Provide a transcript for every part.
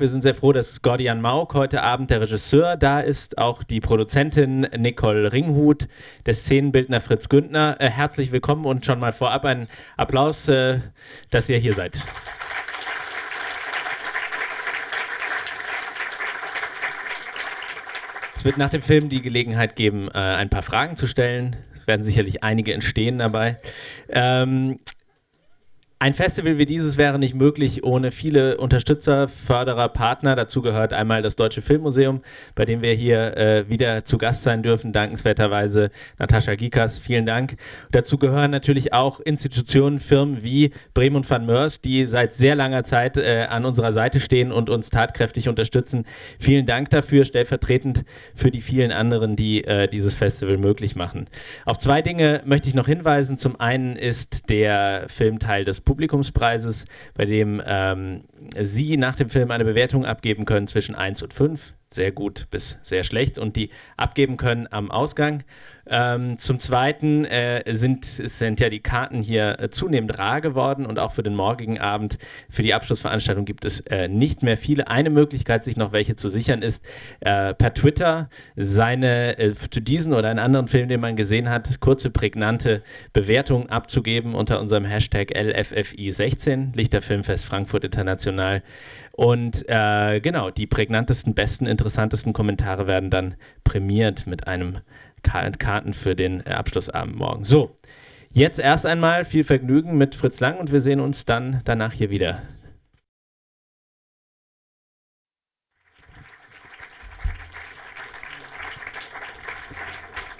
Wir sind sehr froh, dass Gordian Mauk heute Abend der Regisseur da ist, auch die Produzentin Nicole Ringhut, der Szenenbildner Fritz Güntner. Äh, herzlich willkommen und schon mal vorab einen Applaus, äh, dass ihr hier seid. Es wird nach dem Film die Gelegenheit geben, äh, ein paar Fragen zu stellen. Es werden sicherlich einige entstehen dabei. Ähm, ein Festival wie dieses wäre nicht möglich ohne viele Unterstützer, Förderer, Partner. Dazu gehört einmal das Deutsche Filmmuseum, bei dem wir hier äh, wieder zu Gast sein dürfen. Dankenswerterweise Natascha Gikas, vielen Dank. Dazu gehören natürlich auch Institutionen, Firmen wie Bremen und Van Mörs, die seit sehr langer Zeit äh, an unserer Seite stehen und uns tatkräftig unterstützen. Vielen Dank dafür, stellvertretend für die vielen anderen, die äh, dieses Festival möglich machen. Auf zwei Dinge möchte ich noch hinweisen. Zum einen ist der Film Teil des Publikums Publikumspreises, bei dem ähm, Sie nach dem Film eine Bewertung abgeben können zwischen 1 und 5 sehr gut bis sehr schlecht und die abgeben können am Ausgang. Ähm, zum Zweiten äh, sind, sind ja die Karten hier äh, zunehmend rar geworden und auch für den morgigen Abend, für die Abschlussveranstaltung gibt es äh, nicht mehr viele. Eine Möglichkeit, sich noch welche zu sichern, ist äh, per Twitter seine äh, zu diesen oder einen anderen Film, den man gesehen hat, kurze, prägnante Bewertung abzugeben unter unserem Hashtag LFFI16, Lichter Filmfest Frankfurt International. Und äh, genau, die prägnantesten, besten, interessantesten Kommentare werden dann prämiert mit einem Karten für den Abschlussabend morgen. So, jetzt erst einmal viel Vergnügen mit Fritz Lang und wir sehen uns dann danach hier wieder.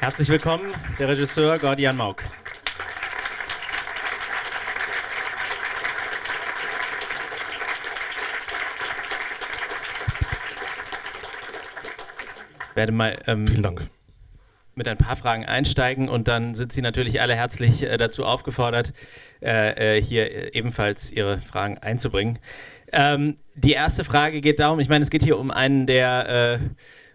Herzlich willkommen, der Regisseur Gordian Mauk. Werde mal ähm, Vielen Dank. mit ein paar Fragen einsteigen und dann sind Sie natürlich alle herzlich äh, dazu aufgefordert, äh, äh hier ebenfalls Ihre Fragen einzubringen. Ähm, die erste Frage geht darum, ich meine, es geht hier um einen der äh,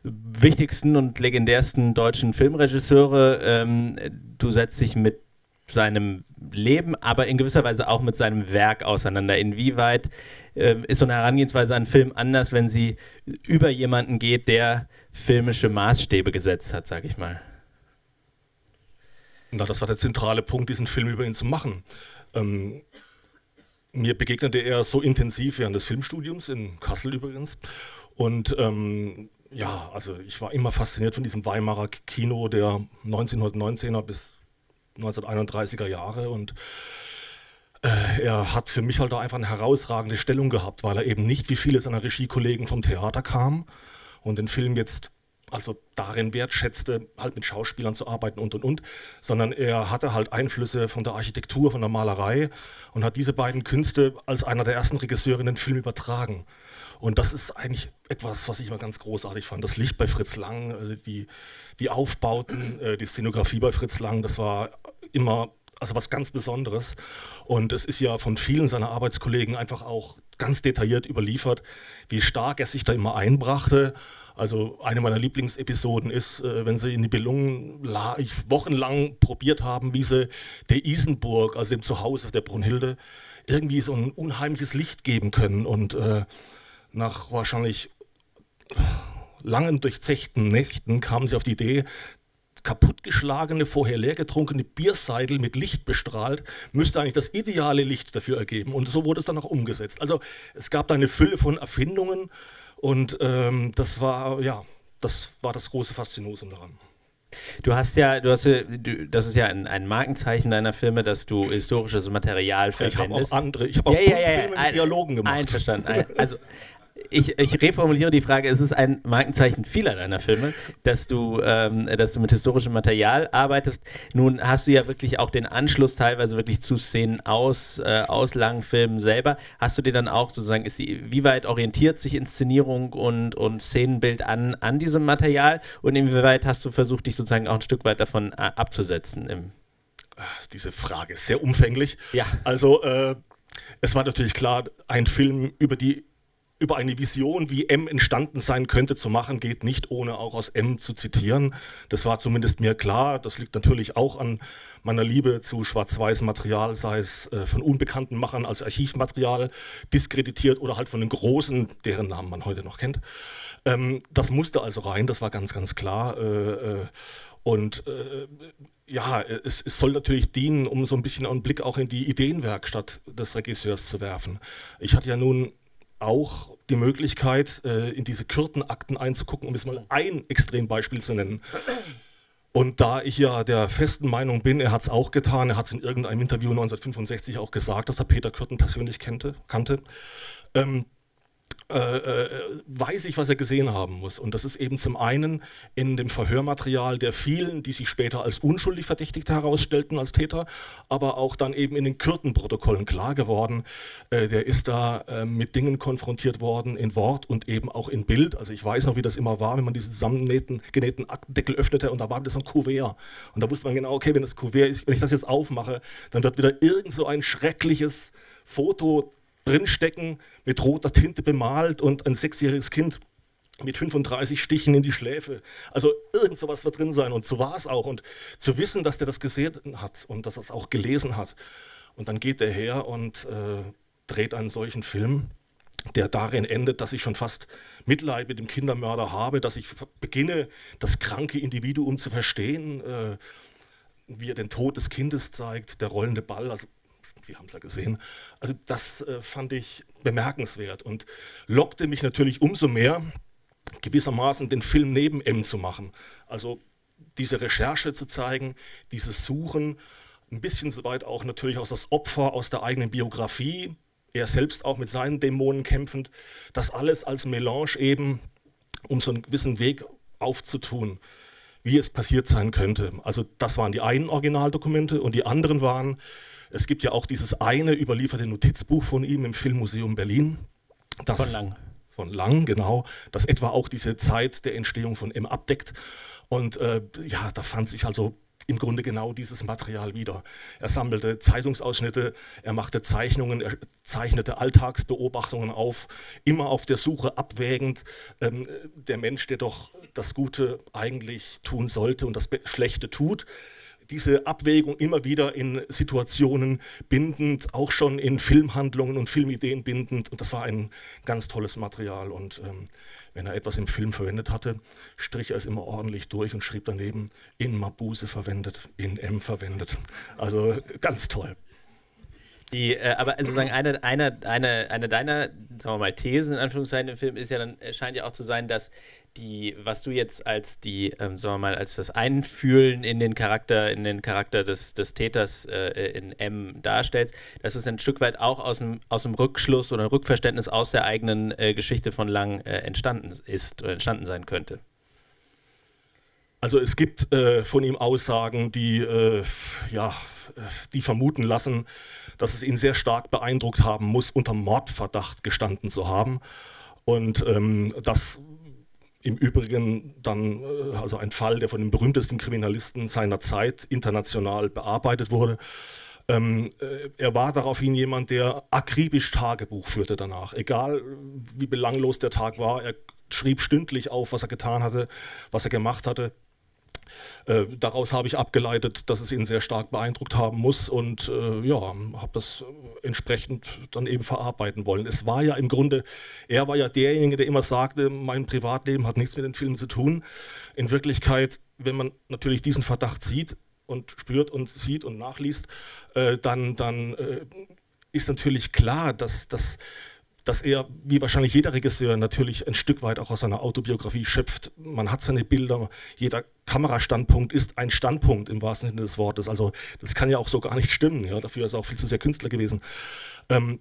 wichtigsten und legendärsten deutschen Filmregisseure. Ähm, du setzt dich mit seinem Leben, aber in gewisser Weise auch mit seinem Werk auseinander. Inwieweit äh, ist so eine Herangehensweise an Film anders, wenn sie über jemanden geht, der filmische Maßstäbe gesetzt hat, sage ich mal? Na, das war der zentrale Punkt, diesen Film über ihn zu machen. Ähm, mir begegnete er so intensiv während des Filmstudiums in Kassel übrigens. Und ähm, ja, also ich war immer fasziniert von diesem Weimarer Kino der 1919er bis 1931er Jahre und äh, er hat für mich halt da einfach eine herausragende Stellung gehabt, weil er eben nicht wie viele seiner Regiekollegen vom Theater kam und den Film jetzt also darin wertschätzte, halt mit Schauspielern zu arbeiten und und und, sondern er hatte halt Einflüsse von der Architektur, von der Malerei und hat diese beiden Künste als einer der ersten Regisseure in den Film übertragen. Und das ist eigentlich etwas, was ich immer ganz großartig fand. Das Licht bei Fritz Lang, also die, die Aufbauten, äh, die Szenografie bei Fritz Lang, das war immer also was ganz Besonderes. Und es ist ja von vielen seiner Arbeitskollegen einfach auch ganz detailliert überliefert, wie stark er sich da immer einbrachte. Also eine meiner Lieblingsepisoden ist, äh, wenn sie in die Nibelungen wochenlang probiert haben, wie sie der Isenburg, also dem Zuhause der Brunhilde, irgendwie so ein unheimliches Licht geben können. Und äh, nach wahrscheinlich langen durchzechten Nächten kamen sie auf die Idee, kaputtgeschlagene, vorher leergetrunkene Bierseidel mit Licht bestrahlt, müsste eigentlich das ideale Licht dafür ergeben. Und so wurde es dann auch umgesetzt. Also es gab da eine Fülle von Erfindungen und ähm, das war, ja, das war das große Faszinosum daran. Du hast ja, du hast, du, das ist ja ein, ein, Markenzeichen deiner Filme, dass du historisches Material verwendest. Ich habe auch andere, ich habe auch ja, ja, ja, Filme mit Dialogen gemacht. Einverstanden. Also ich, ich, reformuliere die Frage, es ist ein Markenzeichen vieler deiner Filme, dass du, ähm, dass du mit historischem Material arbeitest. Nun hast du ja wirklich auch den Anschluss teilweise wirklich zu Szenen aus, äh, aus langen Filmen selber. Hast du dir dann auch sozusagen, ist die, wie weit orientiert sich Inszenierung und, und Szenenbild an, an diesem Material und inwieweit hast du versucht, dich sozusagen auch ein Stück weit davon äh, abzusetzen? Im ah, diese Frage ist sehr umfänglich. Ja. Also, äh, es war natürlich klar, ein Film über die über eine Vision, wie M entstanden sein könnte, zu machen, geht nicht ohne auch aus M zu zitieren. Das war zumindest mir klar. Das liegt natürlich auch an meiner Liebe zu schwarz-weiß Material, sei es äh, von unbekannten Machern als Archivmaterial diskreditiert oder halt von den Großen, deren Namen man heute noch kennt. Ähm, das musste also rein, das war ganz, ganz klar. Äh, äh, und äh, ja, es, es, soll natürlich dienen, um so ein bisschen einen Blick auch in die Ideenwerkstatt des Regisseurs zu werfen. Ich hatte ja nun auch die Möglichkeit, äh, in diese Kürtenakten einzugucken, um jetzt mal ein Extrembeispiel zu nennen. Und da ich ja der festen Meinung bin, er hat es auch getan, er hat es in irgendeinem Interview 1965 auch gesagt, dass er Peter Kürten persönlich kannte, kannte ähm, äh, äh, weiß ich, was er gesehen haben muss. Und das ist eben zum einen in dem Verhörmaterial der vielen, die sich später als unschuldig verdächtigt herausstellten als Täter, aber auch dann eben in den Kürtenprotokollen klar geworden, äh, der ist da äh, mit Dingen konfrontiert worden, in Wort und eben auch in Bild. Also ich weiß noch, wie das immer war, wenn man diesen zusammengenähten Aktendeckel öffnete und da war das ein Kuvert. Und da wusste man genau, okay, wenn das Kuvert ist, wenn ich das jetzt aufmache, dann wird wieder irgend so ein schreckliches Foto drinstecken, mit roter Tinte bemalt und ein sechsjähriges Kind mit 35 Stichen in die Schläfe. Also irgend sowas wird drin sein und so war es auch. Und zu wissen, dass der das gesehen hat und dass er es auch gelesen hat. Und dann geht er her und äh, dreht einen solchen Film, der darin endet, dass ich schon fast Mitleid mit dem Kindermörder habe, dass ich beginne, das kranke Individuum zu verstehen, äh, wie er den Tod des Kindes zeigt, der rollende Ball. Also Sie haben es ja gesehen. Also das äh, fand ich bemerkenswert und lockte mich natürlich umso mehr, gewissermaßen den Film neben M zu machen. Also diese Recherche zu zeigen, dieses Suchen, ein bisschen soweit auch natürlich aus das Opfer, aus der eigenen Biografie, er selbst auch mit seinen Dämonen kämpfend, das alles als Melange eben, um so einen gewissen Weg aufzutun, wie es passiert sein könnte. Also das waren die einen Originaldokumente und die anderen waren es gibt ja auch dieses eine überlieferte Notizbuch von ihm im Filmmuseum Berlin. Das, von Lang. Von Lang, genau. Das etwa auch diese Zeit der Entstehung von M abdeckt. Und äh, ja, da fand sich also im Grunde genau dieses Material wieder. Er sammelte Zeitungsausschnitte, er machte Zeichnungen, er zeichnete Alltagsbeobachtungen auf, immer auf der Suche abwägend, ähm, der Mensch, der doch das Gute eigentlich tun sollte und das Schlechte tut, diese Abwägung immer wieder in Situationen bindend, auch schon in Filmhandlungen und Filmideen bindend. Und das war ein ganz tolles Material. Und ähm, wenn er etwas im Film verwendet hatte, strich er es immer ordentlich durch und schrieb daneben, in Mabuse verwendet, in M verwendet. Also ganz toll. Die, äh, aber sozusagen eine, eine, eine, eine deiner, sagen wir mal, Thesen in Anführungszeichen im Film ist ja dann, scheint ja auch zu sein, dass die, was du jetzt als die, ähm, sagen wir mal, als das Einfühlen in den Charakter, in den Charakter des, des Täters äh, in M darstellst, dass es ein Stück weit auch aus dem, aus dem Rückschluss oder Rückverständnis aus der eigenen äh, Geschichte von Lang äh, entstanden ist oder entstanden sein könnte. Also es gibt äh, von ihm Aussagen, die äh, ja, die vermuten lassen, dass es ihn sehr stark beeindruckt haben muss, unter Mordverdacht gestanden zu haben. Und ähm, das im Übrigen dann äh, also ein Fall, der von den berühmtesten Kriminalisten seiner Zeit international bearbeitet wurde. Ähm, äh, er war daraufhin jemand, der akribisch Tagebuch führte danach. Egal wie belanglos der Tag war, er schrieb stündlich auf, was er getan hatte, was er gemacht hatte. Äh, daraus habe ich abgeleitet, dass es ihn sehr stark beeindruckt haben muss und äh, ja, habe das entsprechend dann eben verarbeiten wollen. Es war ja im Grunde, er war ja derjenige, der immer sagte, mein Privatleben hat nichts mit den Filmen zu tun. In Wirklichkeit, wenn man natürlich diesen Verdacht sieht und spürt und sieht und nachliest, äh, dann, dann äh, ist natürlich klar, dass, dass dass er, wie wahrscheinlich jeder Regisseur, natürlich ein Stück weit auch aus seiner Autobiografie schöpft. Man hat seine Bilder, jeder Kamerastandpunkt ist ein Standpunkt im wahrsten Sinne des Wortes. Also das kann ja auch so gar nicht stimmen. Ja? Dafür ist er auch viel zu sehr Künstler gewesen. Ähm,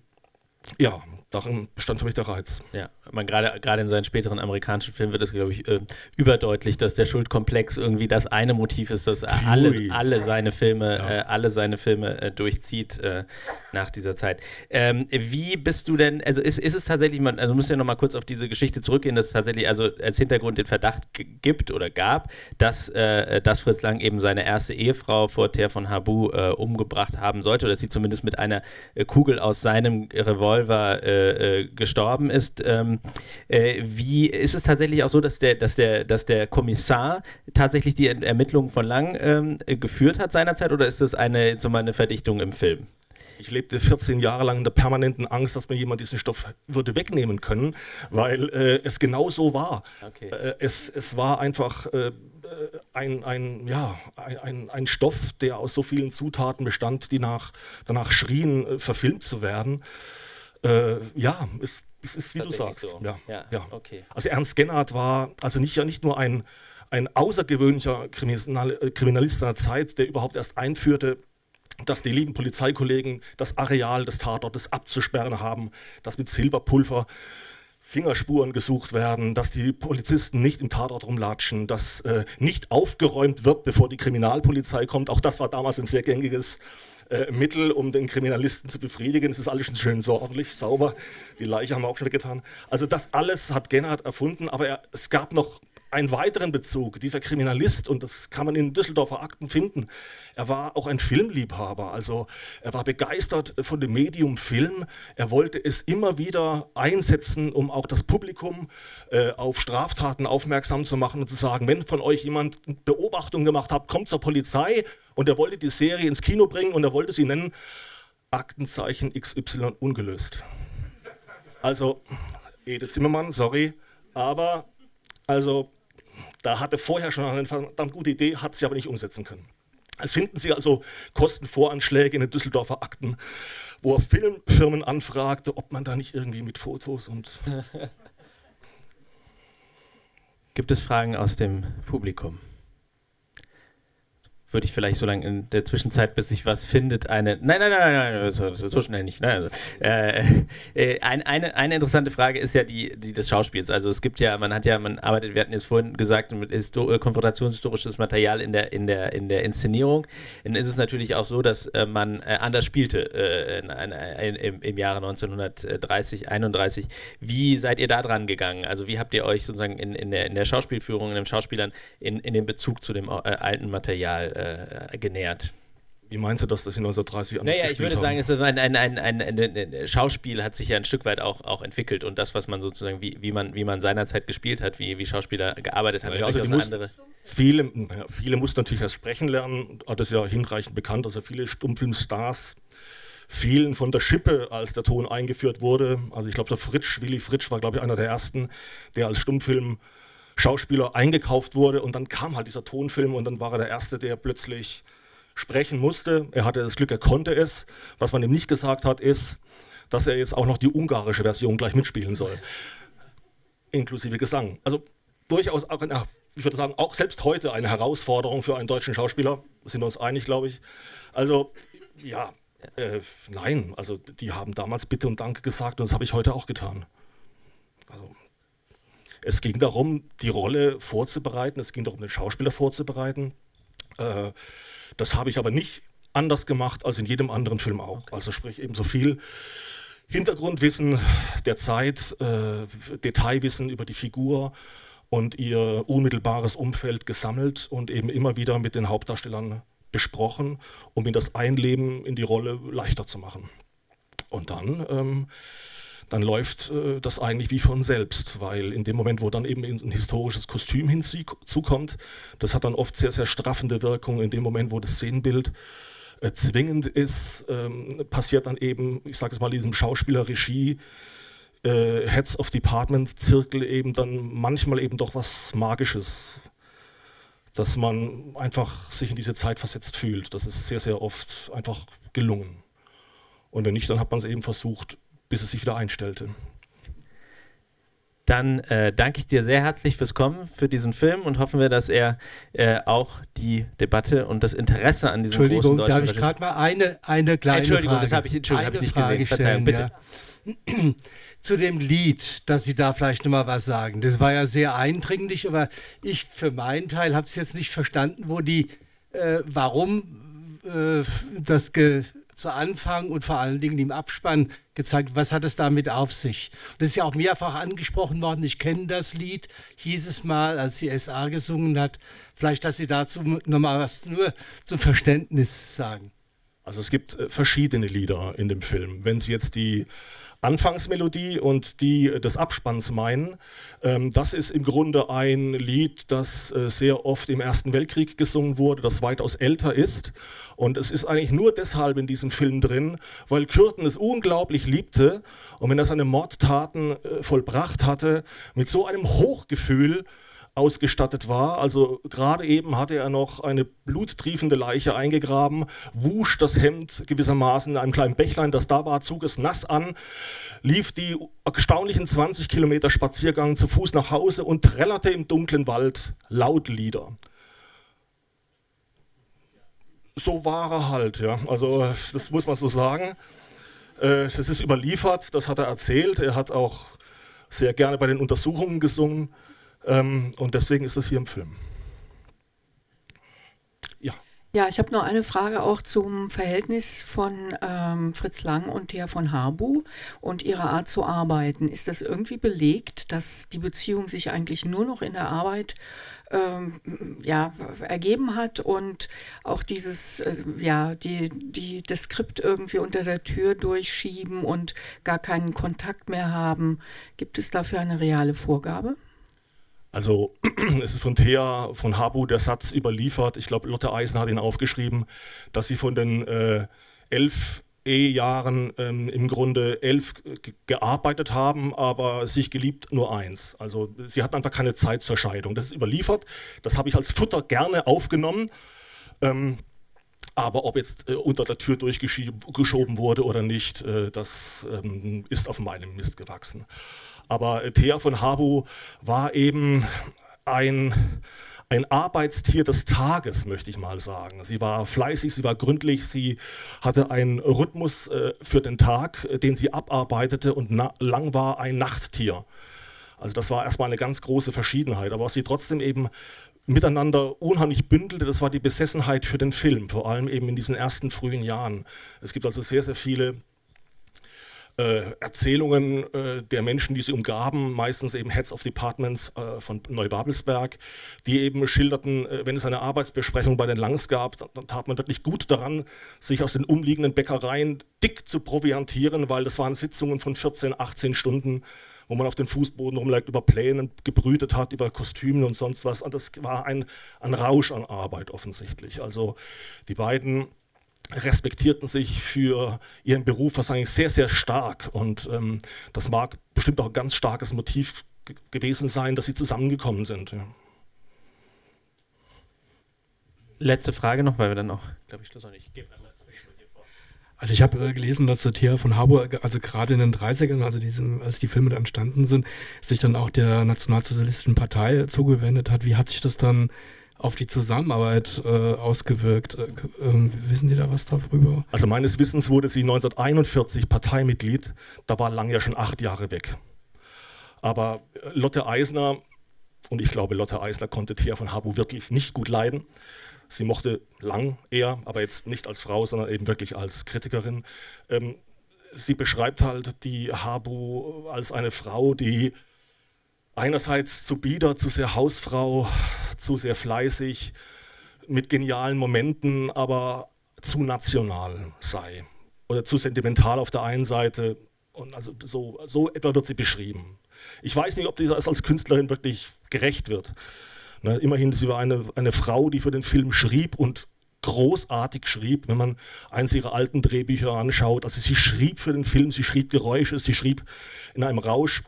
ja, darin bestand für mich der Reiz. Ja, man gerade gerade in seinen späteren amerikanischen Filmen wird es, glaube ich, äh, überdeutlich, dass der Schuldkomplex irgendwie das eine Motiv ist, das alle, alle seine Filme, ja. äh, alle seine Filme äh, durchzieht äh, nach dieser Zeit. Ähm, wie bist du denn, also ist, ist es tatsächlich, man, also müssen wir nochmal kurz auf diese Geschichte zurückgehen, dass es tatsächlich also als Hintergrund den Verdacht gibt oder gab, dass, äh, dass Fritz Lang eben seine erste Ehefrau vor Ter von Habu äh, umgebracht haben sollte, oder dass sie zumindest mit einer Kugel aus seinem Revolver Revolver äh, äh, gestorben ist. Ähm, äh, wie ist es tatsächlich auch so, dass der, dass der, dass der Kommissar tatsächlich die Ermittlungen von Lang ähm, geführt hat seinerzeit oder ist das eine, so eine Verdichtung im Film? Ich lebte 14 Jahre lang in der permanenten Angst, dass mir jemand diesen Stoff würde wegnehmen können, weil äh, es genau so war. Okay. Äh, es, es war einfach äh, ein, ein, ja, ein, ein Stoff, der aus so vielen Zutaten bestand, die nach, danach schrien, äh, verfilmt zu werden. Äh, ja, es, es, ist wie du sagst. So. Ja, ja, ja. Okay. Also Ernst Gennard war also nicht, ja nicht nur ein, ein außergewöhnlicher Kriminalist seiner Zeit, der überhaupt erst einführte, dass die lieben Polizeikollegen das Areal des Tatortes abzusperren haben, dass mit Silberpulver Fingerspuren gesucht werden, dass die Polizisten nicht im Tatort rumlatschen, dass äh, nicht aufgeräumt wird, bevor die Kriminalpolizei kommt. Auch das war damals ein sehr gängiges äh, Mittel, um den Kriminalisten zu befriedigen. Es ist alles schon schön so ordentlich, sauber. Die Leiche haben wir auch schon weggetan. Also das alles hat Gennard erfunden, aber er, es gab noch einen weiteren Bezug. Dieser Kriminalist, und das kann man in Düsseldorfer Akten finden, er war auch ein Filmliebhaber. Also er war begeistert von dem Medium Film. Er wollte es immer wieder einsetzen, um auch das Publikum äh, auf Straftaten aufmerksam zu machen und zu sagen, wenn von euch jemand Beobachtung gemacht hat, kommt zur Polizei. Und er wollte die Serie ins Kino bringen und er wollte sie nennen Aktenzeichen XY ungelöst. Also, Edith Zimmermann, sorry, aber also da hatte vorher schon eine verdammt gute Idee, hat sie aber nicht umsetzen können. Es finden Sie also Kostenvoranschläge in den Düsseldorfer Akten, wo er Filmfirmen anfragte, ob man da nicht irgendwie mit Fotos und. Gibt es Fragen aus dem Publikum? Würde ich vielleicht so lange in der Zwischenzeit, bis sich was findet, eine. Nein, nein, nein, nein, nein so, so, schnell nicht. Nein, also, äh, äh, ein, eine, eine interessante Frage ist ja die, die des Schauspiels. Also es gibt ja, man hat ja, man arbeitet, wir hatten jetzt vorhin gesagt, mit Histo äh, konfrontationshistorisches Material in der, in, der, in der Inszenierung. Dann ist es natürlich auch so, dass äh, man äh, anders spielte äh, in, in, im, im Jahre 1930, 31. Wie seid ihr da dran gegangen? Also wie habt ihr euch sozusagen in, in, der, in der Schauspielführung, in den Schauspielern in, in den Bezug zu dem alten Material äh, genährt. Wie meinst du das, dass sie 1930 anders Naja, ich würde haben? sagen, ein, ein, ein, ein, Schauspiel hat sich ja ein Stück weit auch, auch entwickelt und das, was man sozusagen, wie, wie, man, wie man seinerzeit gespielt hat, wie, wie Schauspieler gearbeitet haben, naja, also andere. Viele, viele mussten natürlich erst sprechen lernen, das ist ja hinreichend bekannt, also viele Stummfilmstars fielen von der Schippe, als der Ton eingeführt wurde. Also ich glaube, der Fritsch, Willy Fritsch war, glaube ich, einer der ersten, der als Stummfilm Schauspieler eingekauft wurde und dann kam halt dieser Tonfilm und dann war er der Erste, der plötzlich sprechen musste. Er hatte das Glück, er konnte es. Was man ihm nicht gesagt hat, ist, dass er jetzt auch noch die ungarische Version gleich mitspielen soll. Inklusive Gesang. Also durchaus auch, ich würde sagen, auch selbst heute eine Herausforderung für einen deutschen Schauspieler. Sind wir uns einig, glaube ich. Also, ja, äh, nein, also die haben damals Bitte und Danke gesagt und das habe ich heute auch getan. Also es ging darum, die Rolle vorzubereiten, es ging darum, den Schauspieler vorzubereiten. Äh, das habe ich aber nicht anders gemacht als in jedem anderen Film auch. Okay. Also sprich eben so viel Hintergrundwissen der Zeit, äh, Detailwissen über die Figur und ihr unmittelbares Umfeld gesammelt und eben immer wieder mit den Hauptdarstellern besprochen, um ihnen das Einleben in die Rolle leichter zu machen. Und dann ähm, dann läuft äh, das eigentlich wie von selbst, weil in dem Moment, wo dann eben ein historisches Kostüm hinzukommt, das hat dann oft sehr, sehr straffende Wirkung. In dem Moment, wo das Szenenbild äh, zwingend ist, ähm, passiert dann eben, ich sage es mal, diesem Schauspielerregie, äh, Heads of Department Zirkel eben dann manchmal eben doch was Magisches, dass man einfach sich in diese Zeit versetzt fühlt. Das ist sehr, sehr oft einfach gelungen. Und wenn nicht, dann hat man es eben versucht, bis es sich wieder einstellte. Dann äh, danke ich dir sehr herzlich fürs Kommen, für diesen Film und hoffen wir, dass er äh, auch die Debatte und das Interesse an diesem Entschuldigung, großen deutschen darf ich gerade mal eine, eine kleine Entschuldigung, Frage. das habe ich, Entschuldigung, hab ich nicht Frage gesehen. Verzeihung, bitte. Ja. Zu dem Lied, dass Sie da vielleicht noch mal was sagen. Das war ja sehr eindringlich, aber ich für meinen Teil habe es jetzt nicht verstanden, wo die, äh, warum äh, das ge zu Anfang und vor allen Dingen im Abspann gezeigt, was hat es damit auf sich. Das ist ja auch mehrfach angesprochen worden, ich kenne das Lied, hieß es mal, als die SA gesungen hat. Vielleicht, dass Sie dazu nochmal was nur zum Verständnis sagen. Also es gibt äh, verschiedene Lieder in dem Film. Wenn Sie jetzt die Anfangsmelodie und die des Abspanns meinen. Ähm, das ist im Grunde ein Lied, das äh, sehr oft im Ersten Weltkrieg gesungen wurde, das weitaus älter ist. Und es ist eigentlich nur deshalb in diesem Film drin, weil Kürten es unglaublich liebte und wenn er seine Mordtaten äh, vollbracht hatte, mit so einem Hochgefühl, ausgestattet war. Also gerade eben hatte er noch eine bluttriefende Leiche eingegraben, wusch das Hemd gewissermaßen in einem kleinen Bächlein, das da war, zog es nass an, lief die erstaunlichen 20 Kilometer Spaziergang zu Fuß nach Hause und trällerte im dunklen Wald laut Lieder. So war er halt, ja. Also das muss man so sagen. Äh, das ist überliefert, das hat er erzählt. Er hat auch sehr gerne bei den Untersuchungen gesungen. Ähm, und deswegen ist das hier im Film. Ja. Ja, ich habe noch eine Frage auch zum Verhältnis von ähm, Fritz Lang und Thea von Harbu und ihrer Art zu arbeiten. Ist das irgendwie belegt, dass die Beziehung sich eigentlich nur noch in der Arbeit ähm, ja, ergeben hat und auch dieses, äh, ja, die, die, das Skript irgendwie unter der Tür durchschieben und gar keinen Kontakt mehr haben? Gibt es dafür eine reale Vorgabe? Also es ist von Thea, von Habu der Satz überliefert, ich glaube Lotte Eisen hat ihn aufgeschrieben, dass sie von den äh, elf Ehejahren ähm, im Grunde elf gearbeitet haben, aber sich geliebt nur eins. Also sie hatten einfach keine Zeit zur Scheidung. Das ist überliefert, das habe ich als Futter gerne aufgenommen. Ähm, aber ob jetzt äh, unter der Tür durchgeschoben wurde oder nicht, äh, das ähm, ist auf meinem Mist gewachsen. Aber Thea von Habu war eben ein, ein Arbeitstier des Tages, möchte ich mal sagen. Sie war fleißig, sie war gründlich, sie hatte einen Rhythmus äh, für den Tag, äh, den sie abarbeitete und lang war ein Nachttier. Also das war erstmal eine ganz große Verschiedenheit, aber was sie trotzdem eben miteinander unheimlich bündelte, das war die Besessenheit für den Film, vor allem eben in diesen ersten frühen Jahren. Es gibt also sehr, sehr viele äh, Erzählungen äh, der Menschen, die sie umgaben, meistens eben Heads of Departments äh, von Neubabelsberg, die eben schilderten, äh, wenn es eine Arbeitsbesprechung bei den Langs gab, dann, dann tat man wirklich gut daran, sich aus den umliegenden Bäckereien dick zu proviantieren, weil das waren Sitzungen von 14, 18 Stunden wo man auf den Fußboden rumlag, über Plänen gebrütet hat, über Kostümen und sonst was. Und das war ein, ein Rausch an Arbeit offensichtlich. Also die beiden respektierten sich für ihren Beruf wahrscheinlich sehr, sehr stark. Und ähm, das mag bestimmt auch ein ganz starkes Motiv gewesen sein, dass sie zusammengekommen sind. Ja. Letzte Frage noch, weil wir dann noch, glaube ich, Schluss noch nicht geben. Also ich habe äh, gelesen, dass so Thea von Harburg, also gerade in den 30ern, also diesen, als die Filme entstanden sind, sich dann auch der Nationalsozialistischen Partei zugewendet hat. Wie hat sich das dann auf die Zusammenarbeit äh, ausgewirkt? Äh, äh, wissen Sie da was darüber? Also meines Wissens wurde sie 1941 Parteimitglied. Da war Lang ja schon acht Jahre weg. Aber äh, Lotte Eisner, und ich glaube, Lotte Eisner konnte Thea von Habu wirklich nicht gut leiden. Sie mochte Lang eher, aber jetzt nicht als Frau, sondern eben wirklich als Kritikerin. Ähm, sie beschreibt halt die Habu als eine Frau, die einerseits zu bieder, zu sehr Hausfrau, zu sehr fleißig, mit genialen Momenten, aber zu national sei. Oder zu sentimental auf der einen Seite. Und also so, so etwa wird sie beschrieben. Ich weiß nicht, ob das als Künstlerin wirklich gerecht wird. Ne, immerhin, sie war eine, eine Frau, die für den Film schrieb und großartig schrieb, wenn man eins ihrer alten Drehbücher anschaut. Also sie schrieb für den Film, sie schrieb Geräusche, sie schrieb in einem Rausch.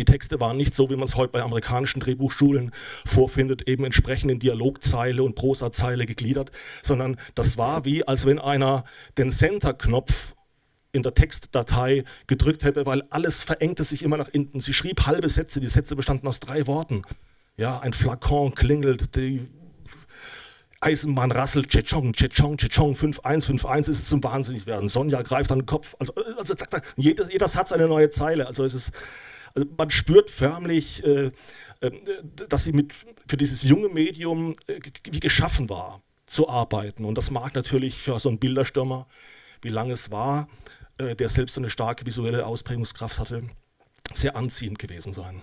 Die Texte waren nicht so, wie man es heute bei amerikanischen Drehbuchschulen vorfindet, eben entsprechend in Dialogzeile und Prosazeile gegliedert, sondern das war wie, als wenn einer den Center-Knopf in der Textdatei gedrückt hätte, weil alles verengte sich immer nach hinten. Sie schrieb halbe Sätze, die Sätze bestanden aus drei Worten. Ja, ein Flakon klingelt, die Eisenbahn rasselt, Tschetschong, Tschetschong, Tschetschong, 5-1, 5-1 ist es zum Wahnsinnigwerden. Sonja greift an den Kopf. Also, also sagt er, jeder, jeder Satz eine neue Zeile. Also es ist also man spürt förmlich, äh, äh, dass sie mit, für dieses junge Medium äh, wie geschaffen war zu arbeiten. Und das mag natürlich für so einen Bilderstürmer, wie lange es war, der selbst eine starke visuelle Ausprägungskraft hatte, sehr anziehend gewesen sein.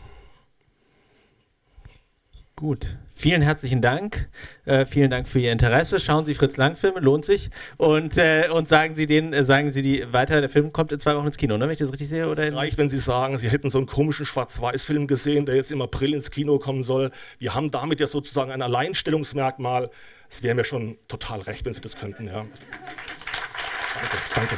Gut. Vielen herzlichen Dank. Äh, vielen Dank für Ihr Interesse. Schauen Sie Fritz Lang-Filme, lohnt sich. Und, äh, und sagen Sie den, äh, sagen Sie die weiter, der Film kommt in zwei Wochen ins Kino, ne? wenn ich das richtig sehe? Oder es reicht, wenn Sie sagen, Sie hätten so einen komischen Schwarz-Weiß-Film gesehen, der jetzt im April ins Kino kommen soll. Wir haben damit ja sozusagen ein Alleinstellungsmerkmal. Es wäre mir schon total recht, wenn Sie das könnten. Ja. Danke. Danke.